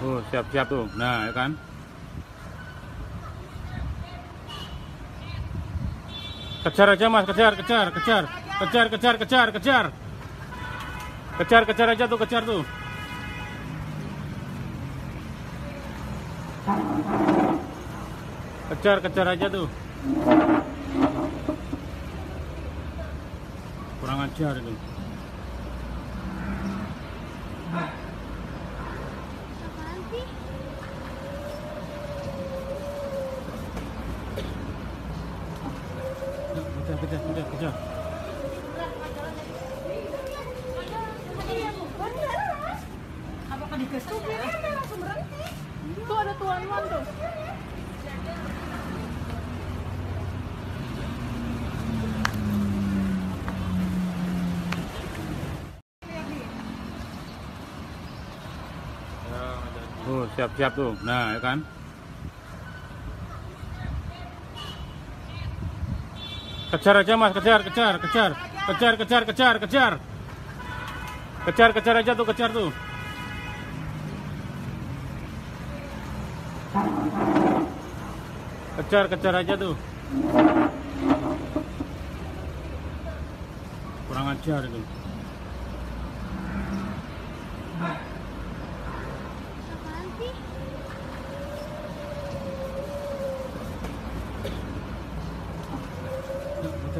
Oh, siap-siap tuh. Nah, ya kan? Kejar aja, Mas. Kejar, kejar, kejar. Kejar, kejar, kejar, kejar. Kejar, kejar aja tuh, kejar tuh. Kejar, kejar aja tuh. Kurang ajar itu. Kejar, kejar, kejar. Apakah digas tuh kayaknya langsung berhenti? Tuh ada tuan tuan tuh. Tuh, siap-siap tuh. Nah, ya kan? Kejar aja mas, kejar, kejar, kejar, kejar, kejar, kejar, kejar, kejar, kejar aja tuh, kejar tuh. Kejar, kejar aja tuh. Kurang ajar itu.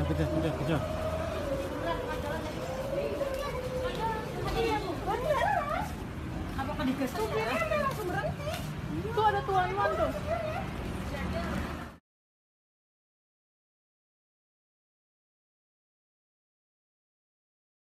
Kejar, kejar, kejar, kejar. Tuh kayaknya langsung berhenti? Tuh ada tuan tuan tuh.